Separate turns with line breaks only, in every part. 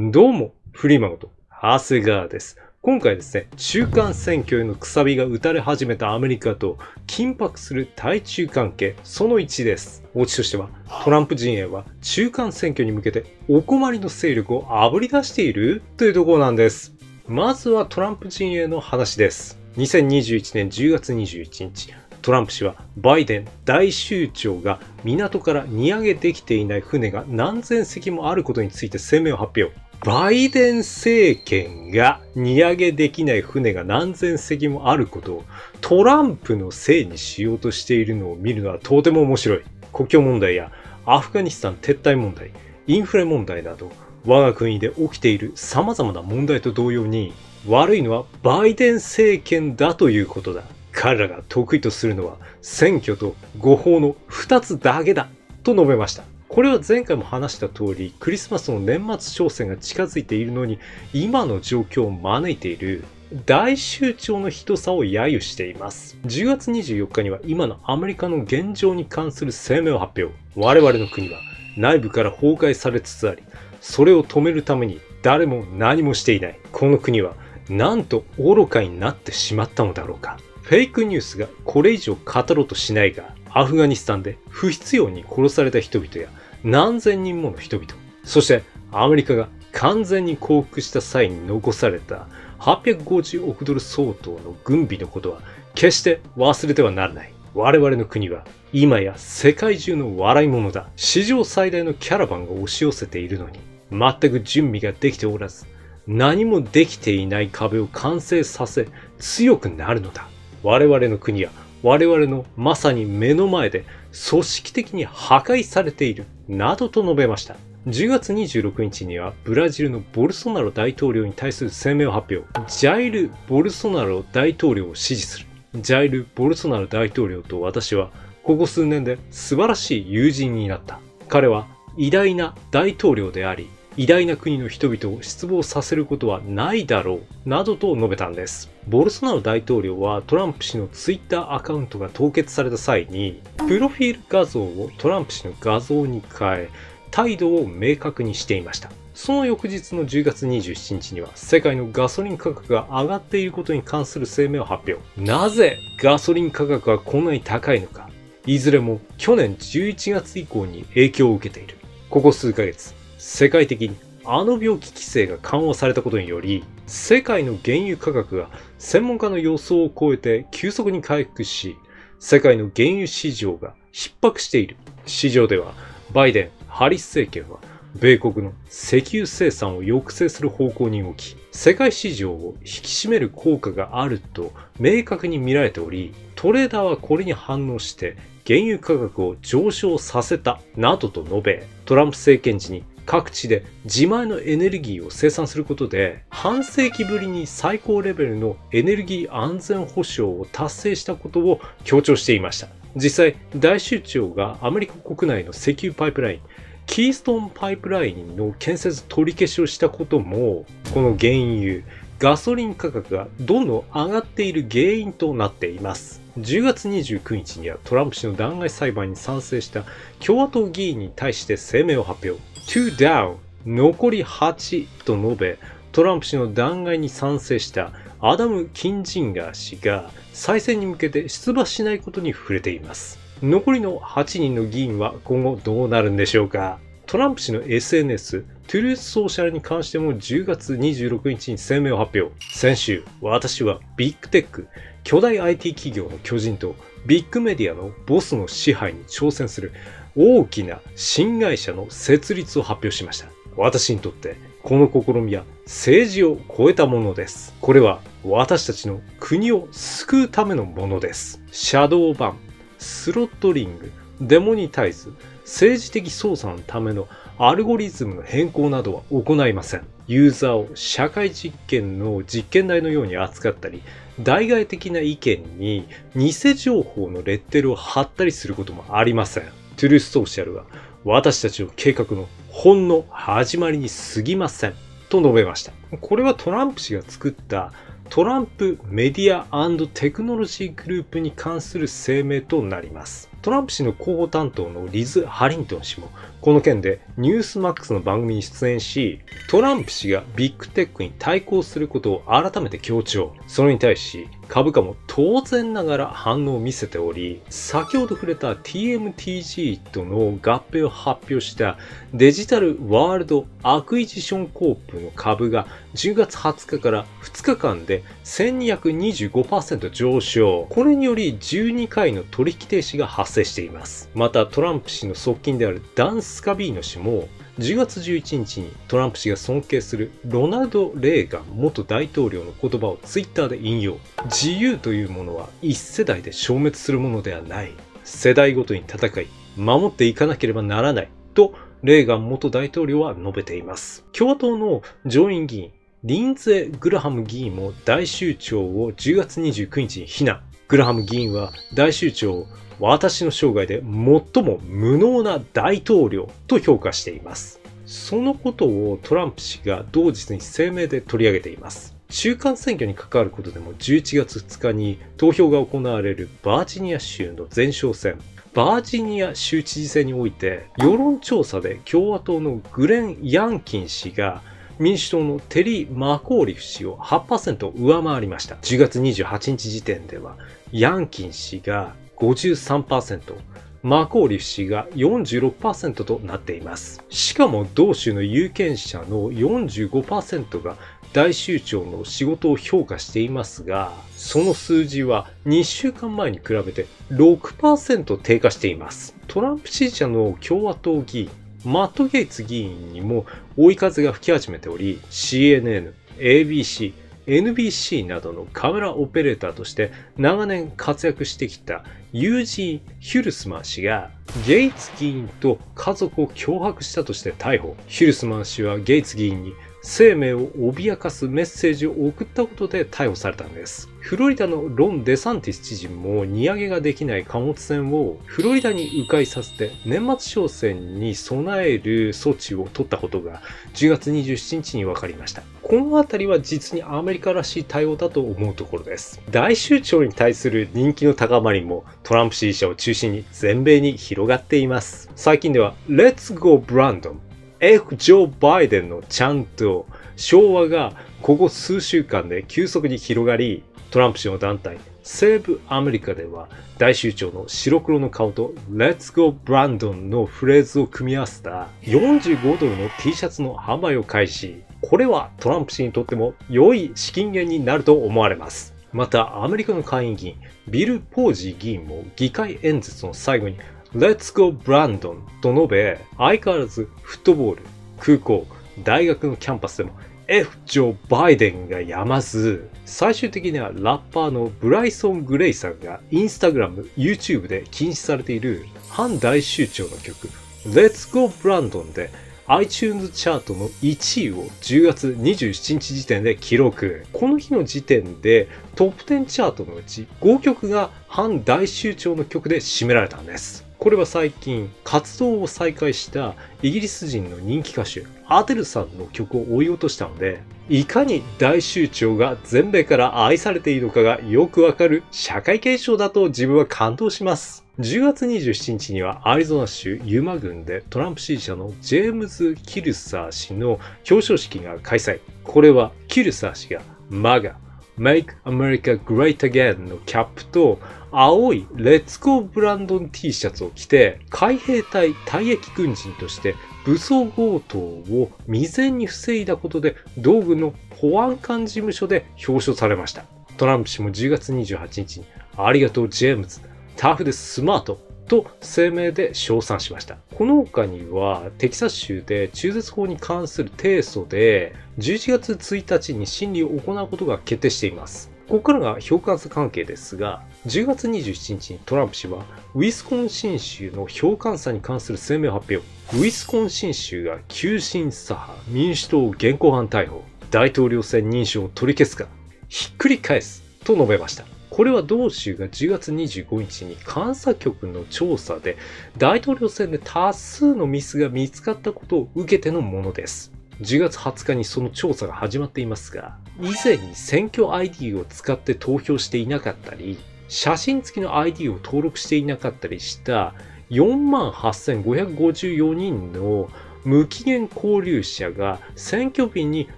どうも、フリーマンと、長谷川です。今回ですね、中間選挙へのくさびが打たれ始めたアメリカと緊迫する対中関係、その1です。オチとしては、トランプ陣営は中間選挙に向けてお困りの勢力を炙り出している？というところなんです。まずはトランプ陣営の話です。2021年10月21日、トランプ氏はバイデン大酋長が港から荷揚げできていない船が何千隻もあることについて声明を発表。バイデン政権が荷揚げできない船が何千隻もあることをトランプのせいにしようとしているのを見るのはとても面白い。国境問題やアフガニスタン撤退問題、インフレ問題など我が国で起きている様々な問題と同様に悪いのはバイデン政権だということだ。彼らが得意とするのは選挙と誤報の2つだけだと述べました。これは前回も話した通り、クリスマスの年末商戦が近づいているのに、今の状況を招いている大酋長の人さを揶揄しています。10月24日には今のアメリカの現状に関する声明を発表。我々の国は内部から崩壊されつつあり、それを止めるために誰も何もしていない。この国はなんと愚かになってしまったのだろうか。フェイクニュースがこれ以上語ろうとしないが、アフガニスタンで不必要に殺された人々や何千人もの人々、そしてアメリカが完全に降伏した際に残された850億ドル相当の軍備のことは決して忘れてはならない。我々の国は今や世界中の笑い物だ。史上最大のキャラバンが押し寄せているのに、全く準備ができておらず、何もできていない壁を完成させ強くなるのだ。我々の国は我々のまさに目の前で組織的に破壊されている、などと述べました。10月26日にはブラジルのボルソナロ大統領に対する声明を発表。ジャイル・ボルソナロ大統領を支持する。ジャイル・ボルソナロ大統領と私はここ数年で素晴らしい友人になった。彼は偉大な大統領であり、偉大な国の人々を失望させることはないだろう、などと述べたんです。ボルソナロ大統領はトランプ氏のツイッターアカウントが凍結された際に、プロフィール画像をトランプ氏の画像に変え、態度を明確にしていました。その翌日の10月27日には世界のガソリン価格が上がっていることに関する声明を発表。なぜガソリン価格がこんなに高いのか。いずれも去年11月以降に影響を受けている。ここ数ヶ月、世界的にあの病気規制が緩和されたことにより、世界の原油価格が専門家の予想を超えて急速に回復し、世界の原油市場が逼迫している。市場では、バイデン、ハリス政権は、米国の石油生産を抑制する方向に動き、世界市場を引き締める効果があると明確に見られており、トレーダーはこれに反応して原油価格を上昇させたなどと述べ、トランプ政権時に各地で自前のエネルギーを生産することで、半世紀ぶりに最高レベルのエネルギー安全保障を達成したことを強調していました。実際、大酋長がアメリカ国内の石油パイプライン、キーストーンパイプラインの建設取り消しをしたことも、この原油、ガソリン価格がどんどん上がっている原因となっています。10月29日にはトランプ氏の弾劾裁判に賛成した共和党議員に対して声明を発表。2 down 残り8と述べ、トランプ氏の弾劾に賛成したアダム・キンジンガー氏が再選に向けて出馬しないことに触れています。残りの8人の議員は今後どうなるんでしょうかトランプ氏の SNS、トゥルースソーシャルに関しても10月26日に声明を発表。先週、私はビッグテック、巨大 IT 企業の巨人とビッグメディアのボスの支配に挑戦する大きな新会社の設立を発表しました。私にとってこの試みは政治を超えたものです。これは私たちの国を救うためのものです。シャドーバン、スロットリング、デモニタイズ、政治的操作のためのアルゴリズムの変更などは行いません。ユーザーを社会実験の実験台のように扱ったり、代替的な意見に偽情報のレッテルを貼ったりすることもありません。トゥルースソーシャルは私たちの計画のほんの始まりに過ぎません。と述べました。これはトランプ氏が作ったトランプメディアテクノロジーグループに関する声明となります。トランプ氏の広報担当のリズ・ハリントン氏も、この件でニュースマックスの番組に出演し、トランプ氏がビッグテックに対抗することを改めて強調。それに対し、株価も当然ながら反応を見せており、先ほど触れた TMTG との合併を発表したデジタルワールドアクイジションコープの株が10月20日から2日間で1225%上昇。これにより12回の取引停止が発生しています。またトランプ氏の側近であるダンスカビーノ氏も10月11日にトランプ氏が尊敬するロナルド・レーガン元大統領の言葉をツイッターで引用。自由というものは一世代で消滅するものではない。世代ごとに戦い、守っていかなければならない。と、レーガン元大統領は述べています。共和党の上院議員、リンゼ・グラハム議員も大州長を10月29日に非難。グラハム議員は大州長を私の生涯で最も無能な大統領と評価しています。そのことをトランプ氏が同日に声明で取り上げています。中間選挙に関わることでも11月2日に投票が行われるバージニア州の前哨戦、バージニア州知事選において世論調査で共和党のグレン・ヤンキン氏が民主党のテリー・マコーリフ氏を8%上回りました。10月28日時点ではヤンキン氏が53%、マコーリフ氏が46%となっています。しかも同州の有権者の45%が大州長の仕事を評価していますが、その数字は2週間前に比べて6%低下しています。トランプ支持者の共和党議員、マット・ゲイツ議員にも追い風が吹き始めており、CNN、ABC、NBC などのカメラオペレーターとして長年活躍してきたユージー・ヒュルスマン氏がゲイツ議員と家族を脅迫したとして逮捕。ヒュルスマン氏はゲイツ議員に生命を脅かすメッセージを送ったことで逮捕されたんです。フロリダのロン・デサンティス知事も荷上げができない貨物船をフロリダに迂回させて年末商戦に備える措置を取ったことが10月27日に分かりました。このあたりは実にアメリカらしい対応だと思うところです。大州長に対する人気の高まりもトランプ支持者を中心に全米に広がっています。最近では Let's Go Brandon F ジョー・バイデンのちゃんと昭和がここ数週間で急速に広がり、トランプ氏の団体、西部アメリカでは大州長の白黒の顔と Let's Go Brandon のフレーズを組み合わせた45ドルの T シャツの販売を開始。これはトランプ氏にとっても良い資金源になると思われます。また、アメリカの下院議員、ビル・ポージ議員も議会演説の最後に Let's Go Brandon と述べ、相変わらずフットボール、空港、大学のキャンパスでも F ジョー・バイデンがやまず、最終的にはラッパーのブライソン・グレイさんがインスタグラム、YouTube で禁止されている反大衆長の曲 Let's Go Brandon で iTunes チャートの1位を10月27日時点で記録。この日の時点でトップ10チャートのうち5曲が反大衆長の曲で占められたんです。これは最近活動を再開したイギリス人の人気歌手アデルさんの曲を追い落としたのでいかに大衆長が全米から愛されているのかがよくわかる社会現象だと自分は感動します。10月27日にはアリゾナ州ユマ郡でトランプ支持者のジェームズ・キルサー氏の表彰式が開催。これはキルサー氏が MAGA Make America Great Again のキャップと青いレッツゴーブランドン T シャツを着て海兵隊退役軍人として武装強盗を未然に防いだことで道具の保安官事務所で表彰されました。トランプ氏も10月28日にありがとうジェームズ、タフでスマートと声明で称賛しました。この他には、テキサス州で中絶法に関する提訴で、11月1日に審理を行うことが決定しています。ここからが評価差関係ですが、10月27日にトランプ氏は、ウィスコンシン州の評価差に関する声明を発表。ウィスコンシン州が急進左派民主党現行犯逮捕、大統領選認証を取り消すか、ひっくり返すと述べました。これは同州が10月25日に監査局の調査で大統領選で多数のミスが見つかったことを受けてのものです。10月20日にその調査が始まっていますが、以前に選挙 ID を使って投票していなかったり、写真付きの ID を登録していなかったりした48,554人の無期限交流者が選挙日に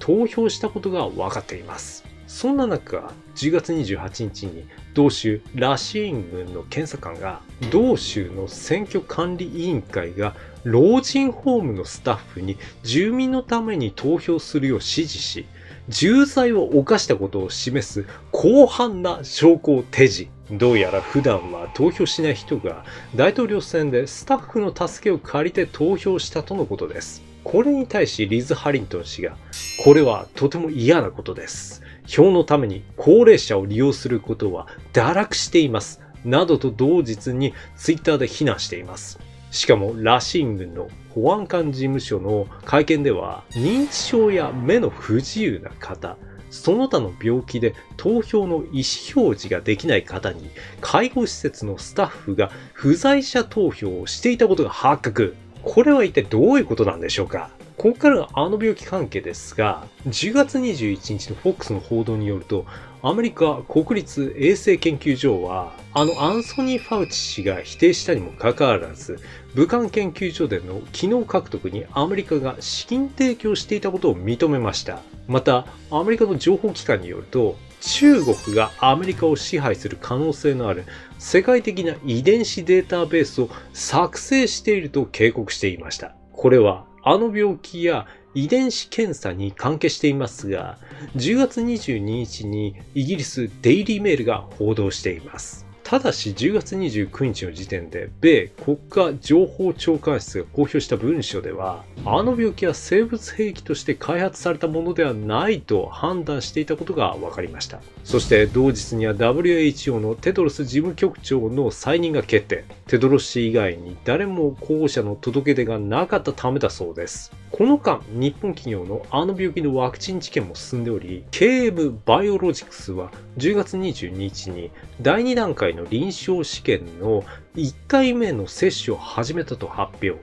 投票したことが分かっています。そんな中、10月28日に同州ラシーン軍の検査官が同州の選挙管理委員会が老人ホームのスタッフに住民のために投票するよう指示し、重罪を犯したことを示す広範な証拠を提示。どうやら普段は投票しない人が大統領選でスタッフの助けを借りて投票したとのことです。これに対しリズ・ハリントン氏が、これはとても嫌なことです。票のために高齢者を利用することは堕落しています。などと同日にツイッターで非難しています。しかもラシン軍の保安官事務所の会見では認知症や目の不自由な方、その他の病気で投票の意思表示ができない方に介護施設のスタッフが不在者投票をしていたことが発覚。これは一体どういうことなんでしょうかここからがあの病気関係ですが、10月21日の FOX の報道によると、アメリカ国立衛生研究所は、あのアンソニー・ファウチ氏が否定したにもかかわらず、武漢研究所での機能獲得にアメリカが資金提供していたことを認めました。また、アメリカの情報機関によると、中国がアメリカを支配する可能性のある世界的な遺伝子データベースを作成していると警告していました。これはあの病気や遺伝子検査に関係していますが、10月22日にイギリスデイリーメールが報道しています。ただし10月29日の時点で米国家情報長官室が公表した文書ではあの病気は生物兵器として開発されたものではないと判断していたことが分かりました。そして同日には WHO のテドロス事務局長の再任が決定。テドロス氏以外に誰も候補者の届け出がなかったためだそうです。この間、日本企業のあの病気のワクチン治験も進んでおり、KM バイオロジクスは10月22日に第2段階の臨床試験の1回目の接種を始めたと発表。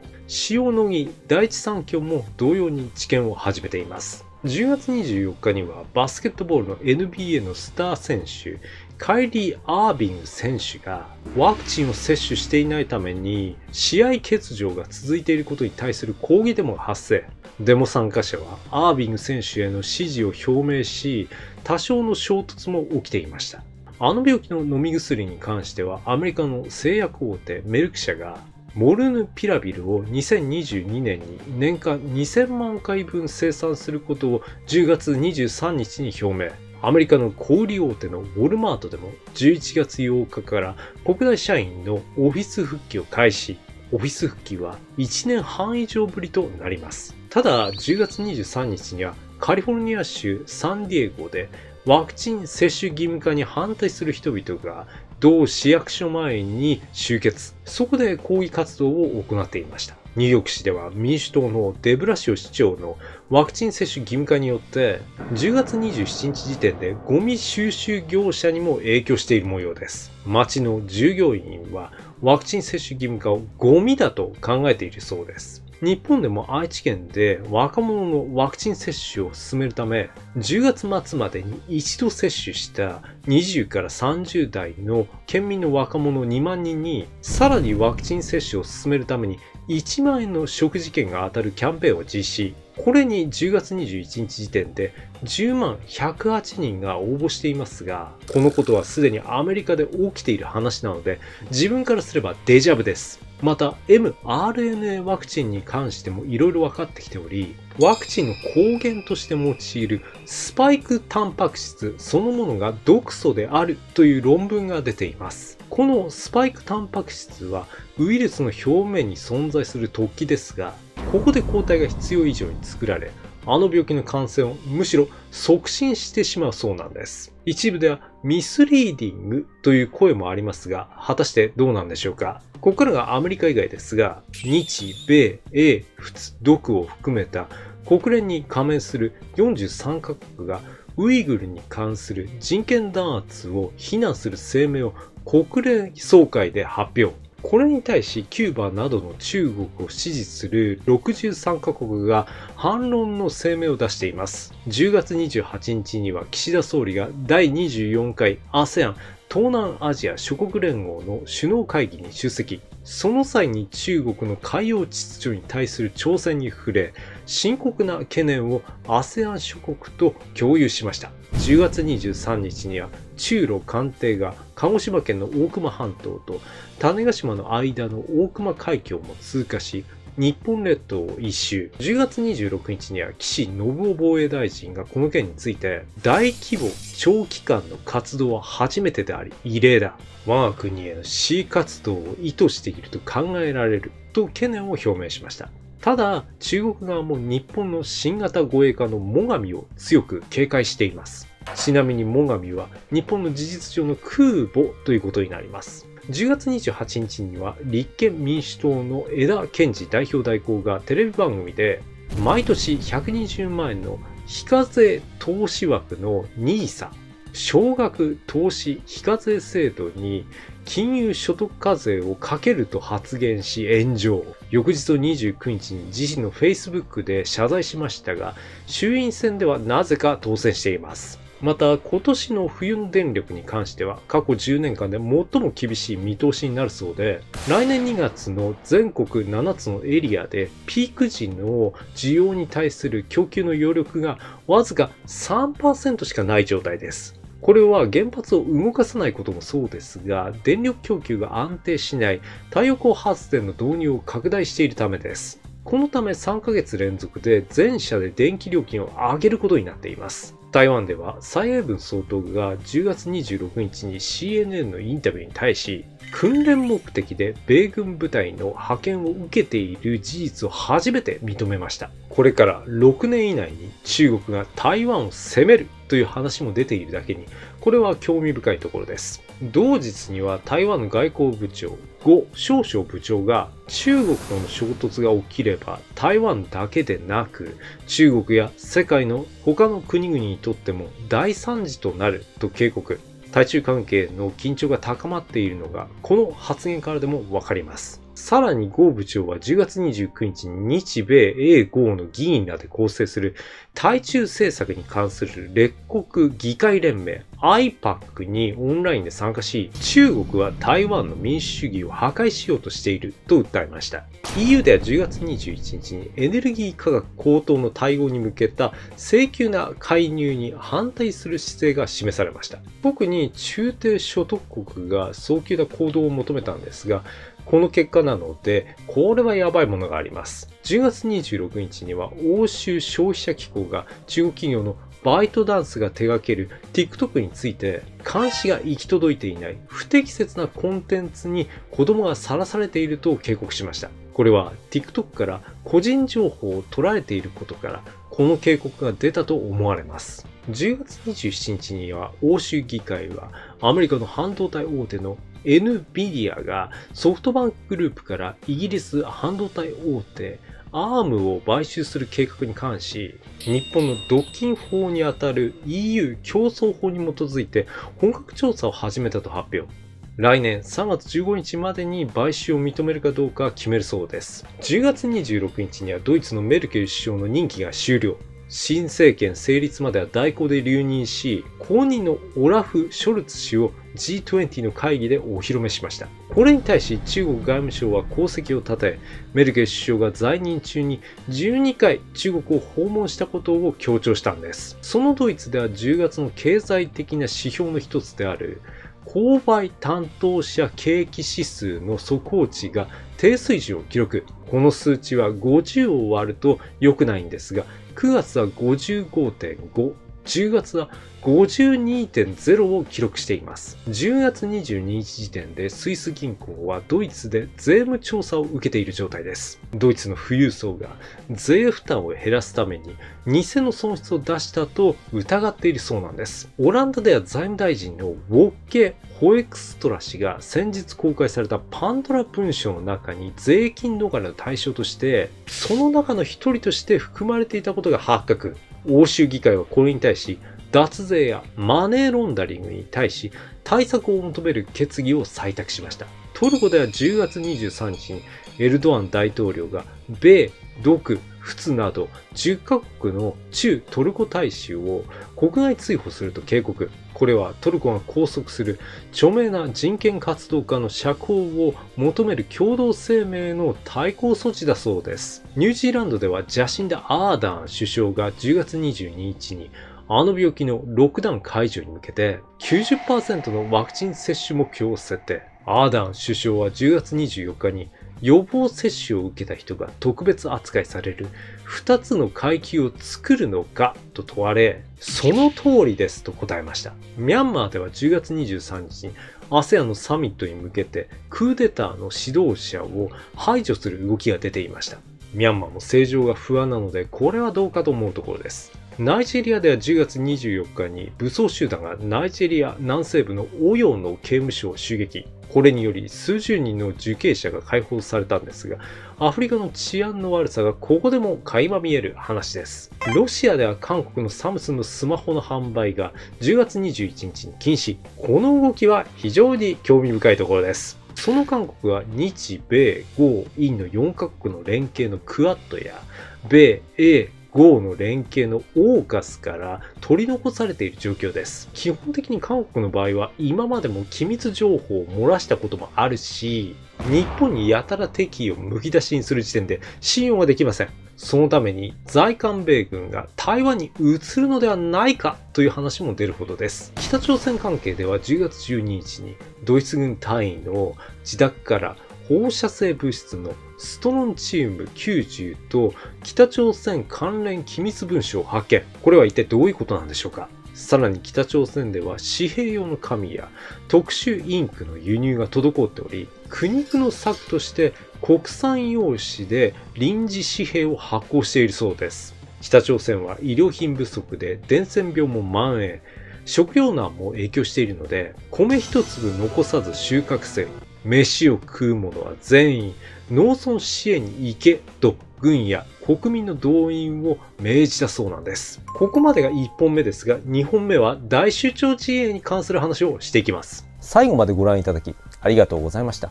塩野義第一三共も同様に治験を始めています。10月24日にはバスケットボールの NBA のスター選手、カイリー・アービング選手がワクチンを接種していないために試合欠場が続いていることに対する抗議デモが発生。デモ参加者はアービング選手への支持を表明し、多少の衝突も起きていました。あの病気の飲み薬に関してはアメリカの製薬大手メルク社がモルヌピラビルを2022年に年間2000万回分生産することを10月23日に表明。アメリカの小売大手のウォルマートでも11月8日から国内社員のオフィス復帰を開始。オフィス復帰は1年半以上ぶりとなります。ただ、10月23日にはカリフォルニア州サンディエゴでワクチン接種義務化に反対する人々が同市役所前に集結。そこで抗議活動を行っていました。ニューヨーク市では民主党のデブラシオ市長のワクチン接種義務化によって10月27日時点でゴミ収集業者にも影響している模様です。町の従業員はワクチン接種義務化をゴミだと考えているそうです。日本でも愛知県で若者のワクチン接種を進めるため、10月末までに一度接種した20から30代の県民の若者2万人に、さらにワクチン接種を進めるために1万円の食事券が当たるキャンペーンを実施。これに10月21日時点で10万108人が応募していますが、このことはすでにアメリカで起きている話なので、自分からすればデジャブです。また mRNA ワクチンに関しても色々分かってきており、ワクチンの抗原として用いるスパイクタンパク質そのものが毒素であるという論文が出ています。このスパイクタンパク質はウイルスの表面に存在する突起ですが、ここで抗体が必要以上に作られ、あの病気の感染をむしろ促進してしまうそうなんです。一部ではミスリーディングという声もありますが、果たしてどうなんでしょうか？ここからがアメリカ以外ですが、日、米、英、仏、独を含めた国連に加盟する43カ国がウイグルに関する人権弾圧を非難する声明を国連総会で発表。これに対しキューバなどの中国を支持する63カ国が反論の声明を出しています。10月28日には岸田総理が第24回 ASEAN 東南アジア諸国連合の首脳会議に出席。その際に中国の海洋秩序に対する挑戦に触れ、深刻な懸念を ASEAN 諸国と共有しました。10月23日には中ロ艦艇が鹿児島県の大熊半島と種子島の間の大熊海峡も通過し、日本列島を一周。10月26日には岸信夫防衛大臣がこの件について、大規模長期間の活動は初めてであり、異例だ。我が国への C 活動を意図していると考えられると懸念を表明しました。ただ、中国側も日本の新型護衛艦のモガミを強く警戒しています。ちなみにモガミは日本の事実上の空母ということになります。10月28日には立憲民主党の枝健二代表代行がテレビ番組で毎年120万円の非課税投資枠の NISA 少額投資非課税制度に金融所得課税をかけると発言し炎上。翌日の29日に自身の Facebook で謝罪しましたが、衆院選ではなぜか当選しています。また、今年の冬の電力に関しては、過去10年間で最も厳しい見通しになるそうで、来年2月の全国7つのエリアで、ピーク時の需要に対する供給の余力がわずか3%しかない状態です。これは原発を動かさないこともそうですが、電力供給が安定しない太陽光発電の導入を拡大しているためです。このため3ヶ月連続で全社で電気料金を上げることになっています。台湾では蔡英文総統が10月26日に CNN のインタビューに対し、訓練目的で米軍部隊の派遣を受けている事実を初めて認めました。これから6年以内に中国が台湾を攻めるという話も出ているだけに、これは興味深いところです。同日には台湾の外交部長、呉少々部長が中国との衝突が起きれば台湾だけでなく中国や世界の他の国々にとっても大惨事となると警告。対中関係の緊張が高まっているのがこの発言からでもわかります。さらに、ゴ部長は10月29日に日米英豪の議員らで構成する対中政策に関する列国議会連盟 IPAC にオンラインで参加し、中国は台湾の民主主義を破壊しようとしていると訴えました。EU では10月21日にエネルギー価格高騰の対応に向けた請求な介入に反対する姿勢が示されました。特に中低所得国が早急な行動を求めたんですが、この結果なので、これはやばいものがあります。10月26日には欧州消費者機構が中国企業のバイトダンスが手掛ける TikTok について監視が行き届いていない不適切なコンテンツに子供がさらされていると警告しました。これは TikTok から個人情報を取られていることからこの警告が出たと思われます。10月27日には欧州議会はアメリカの半導体大手の NVIDIA がソフトバンクグループからイギリス半導体大手 ARM を買収する計画に関し、日本の独禁法にあたる EU 競争法に基づいて本格調査を始めたと発表。来年3月15日までに買収を認めるかどうか決めるそうです。10月26日にはドイツのメルケル首相の任期が終了。新政権成立までは代行で留任し、後任のオラフ・ショルツ氏を G20 の会議でお披露目しました。これに対し中国外務省は功績を称え、メルケル首相が在任中に12回中国を訪問したことを強調したんです。そのドイツでは10月の経済的な指標の一つである購買担当者景気指数の速報値が低水準を記録。この数値は50を割ると良くないんですが、9月は55.5、10月は52.0を記録しています。10月22日時点でスイス銀行はドイツで税務調査を受けている状態です。ドイツの富裕層が税負担を減らすために偽の損失を出したと疑っているそうなんです。オランダでは財務大臣のウォッケ・ホエクストラ氏が先日公開されたパンドラ文書の中に税金逃れの対象としてその中の一人として含まれていたことが発覚。欧州議会はこれに対し、脱税やマネーロンダリングに対し対策を求める決議を採択しました。トルコでは10月23日にエルドアン大統領が米、独、仏など10カ国の駐トルコ大使を国外追放すると警告。これはトルコが拘束する著名な人権活動家の釈放を求める共同声明の対抗措置だそうです。ニュージーランドではジャシンダ・アーダーン首相が10月22日にあの病気のロックダウン解除に向けて90%のワクチン接種目標を設定。アーダーン首相は10月24日に予防接種を受けた人が特別扱いされる2つの階級を作るのかと問われ、その通りですと答えました。ミャンマーでは10月23日に ASEAN のサミットに向けてクーデターの指導者を排除する動きが出ていました。ミャンマーも政情が不安なので、これはどうかと思うところです。ナイジェリアでは10月24日に武装集団がナイジェリア南西部のオヨの刑務所を襲撃。これにより数十人の受刑者が解放されたんですが、アフリカの治安の悪さがここでも垣間見える話です。ロシアでは韓国のサムスンのスマホの販売が10月21日に禁止。この動きは非常に興味深いところです。その韓国は日米豪印の4カ国の連携のクアッドや米英 GO の連携のオーカスから取り残されている状況です。基本的に韓国の場合は今までも機密情報を漏らしたこともあるし、日本にやたら敵意を剥き出しにする時点で信用ができません。そのために在韓米軍が台湾に移るのではないかという話も出るほどです。北朝鮮関係では10月12日にドイツ軍隊員の自宅から放射性物質のストロンチウム90と北朝鮮関連機密文書を発見。これは一体どういうことなんでしょうか？さらに北朝鮮では紙幣用の紙や特殊インクの輸入が滞っており、苦肉の策として国産用紙で臨時紙幣を発行しているそうです。北朝鮮は医療品不足で伝染病も蔓延、食糧難も影響しているので、米一粒残さず収穫せ飯を食う者は全員農村支援に行けと軍や国民の動員を命じたそうなんです。ここまでが1本目ですが、2本目は大首長自衛に関する話をしていきます。
最後までご覧いただきありがとうございました。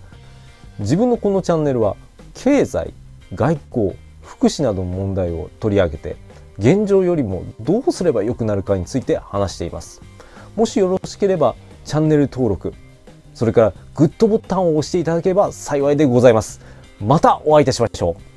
自分のこのチャンネルは経済、外交、福祉などの問題を取り上げて現状よりもどうすれば良くなるかについて話しています。もしよろしければチャンネル登録、それからグッドボタンを押していただければ幸いでございます。またお会いいたしましょう。